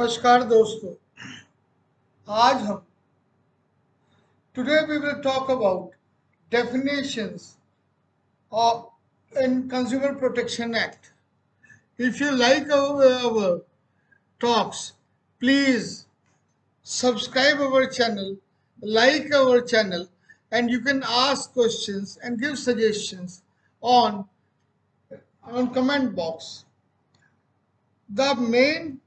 नमस्कार दोस्तों आज हम today we will talk about definitions of in Consumer Protection Act. If you like our, our talks, please subscribe our channel, like our channel, and you can ask questions and give suggestions on on comment box. The main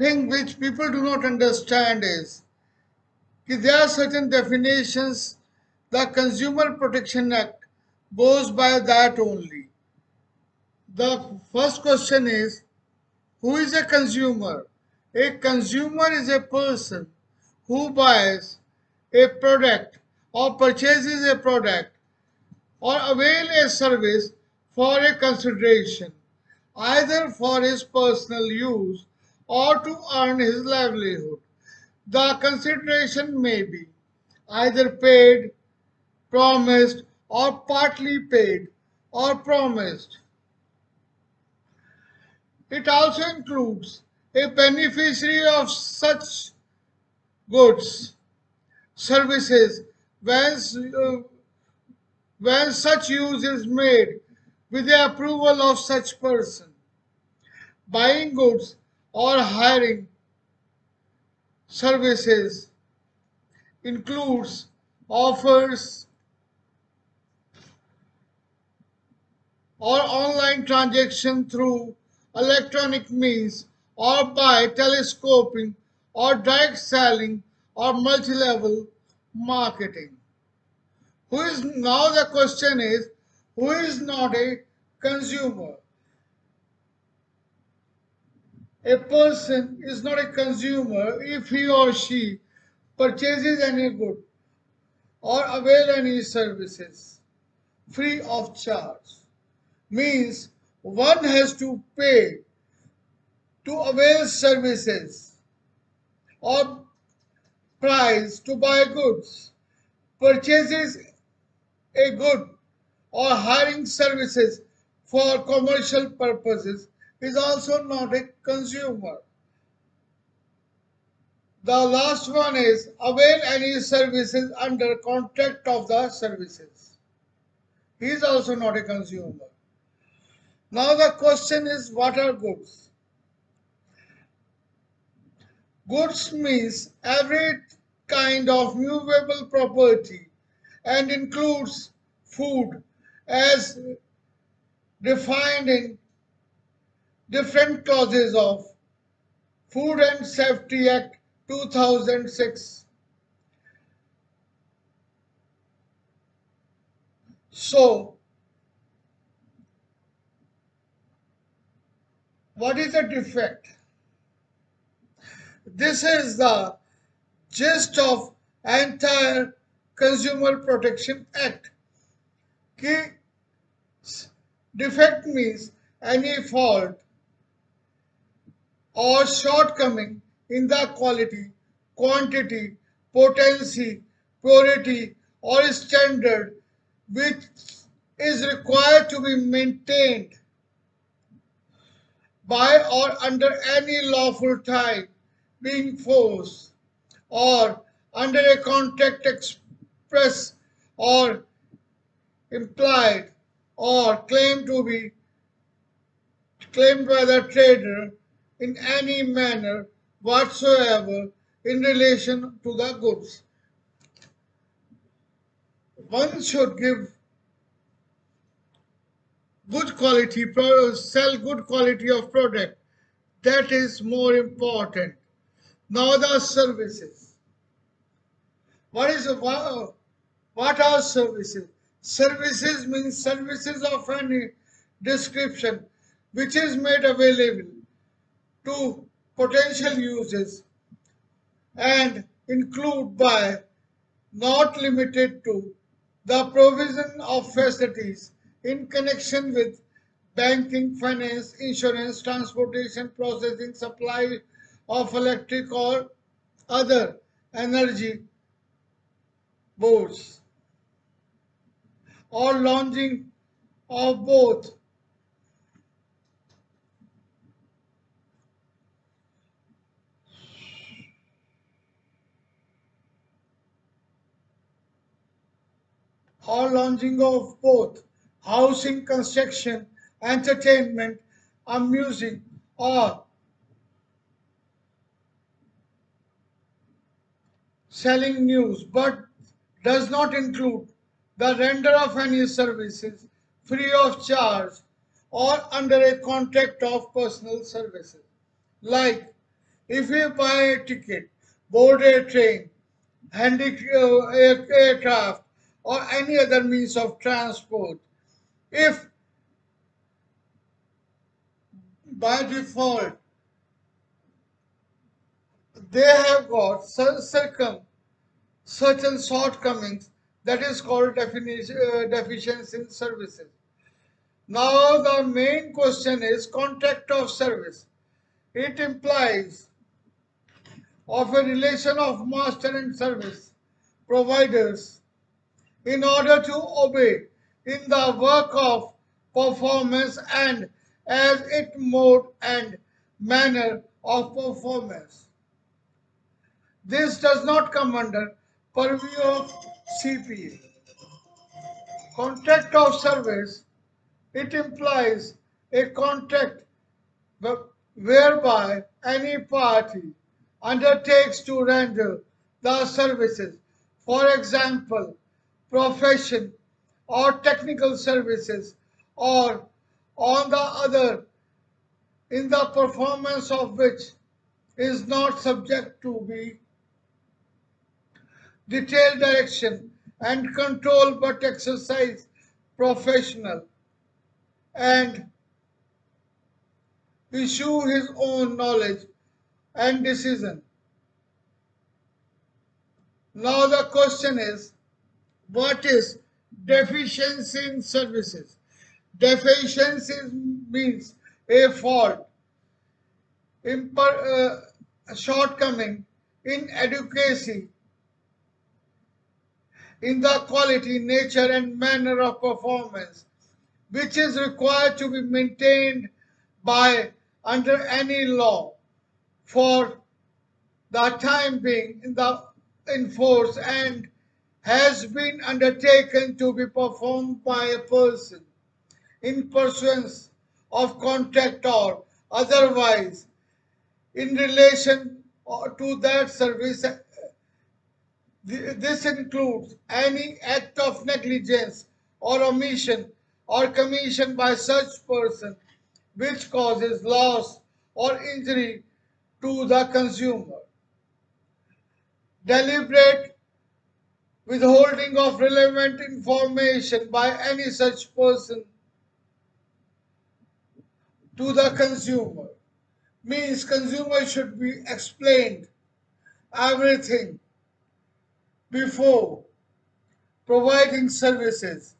thing which people do not understand is that there are certain definitions the consumer protection act goes by that only. The first question is who is a consumer? A consumer is a person who buys a product or purchases a product or avail a service for a consideration either for his personal use or to earn his livelihood. The consideration may be either paid, promised, or partly paid or promised. It also includes a beneficiary of such goods, services, when, uh, when such use is made with the approval of such person. Buying goods or hiring services includes offers or online transaction through electronic means or by teleshopping or direct selling or multi-level marketing. Who is now the question is who is not a consumer? A person is not a consumer if he or she purchases any good or avail any services free of charge. Means one has to pay to avail services or price to buy goods, purchases a good or hiring services for commercial purposes is also not a consumer. The last one is avail any services under contract of the services. He is also not a consumer. Now the question is what are goods? Goods means every kind of movable property and includes food as defined in different clauses of Food and Safety Act 2006. So, what is a defect? This is the gist of entire Consumer Protection Act. Defect means any fault or shortcoming in the quality, quantity, potency, purity, or standard which is required to be maintained by or under any lawful tie being forced or under a contract express or implied or claimed to be claimed by the trader in any manner whatsoever in relation to the goods. One should give good quality, sell good quality of product. That is more important. Now the services. What is what are services? Services means services of any description which is made available to potential uses and include by not limited to the provision of facilities in connection with banking, finance, insurance, transportation, processing, supply of electric or other energy boards or launching of both or launching of both housing construction, entertainment, amusing, or selling news, but does not include the render of any services free of charge or under a contract of personal services. Like if we buy a ticket, board a train, uh, aircraft, or any other means of transport, if by default they have got circum certain shortcomings that is called uh, deficiency in services. Now the main question is contract of service. It implies of a relation of master and service providers in order to obey in the work of performance and as it mode and manner of performance. This does not come under purview of CPA. Contract of service, it implies a contract whereby any party undertakes to render the services, for example, profession or technical services, or on the other, in the performance of which is not subject to be detailed direction and control but exercise professional and issue his own knowledge and decision. Now the question is what is deficiency in services? Deficiency means a fault, imper, uh, shortcoming, inadequacy in the quality, nature, and manner of performance, which is required to be maintained by under any law for the time being in the in force and has been undertaken to be performed by a person in pursuance of contract or otherwise in relation uh, to that service This includes any act of negligence or omission or commission by such person which causes loss or injury to the consumer. Deliberate withholding of relevant information by any such person to the consumer means consumer should be explained everything before providing services